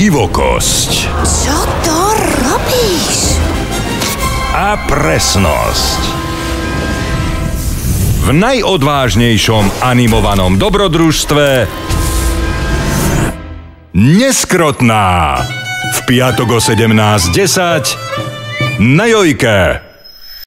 divokosť. Čo to robíš? A presnosť. V najodvážnejšom animovanom dobrodružstve Neskrotná. V piatok o 17.10 na Jojke.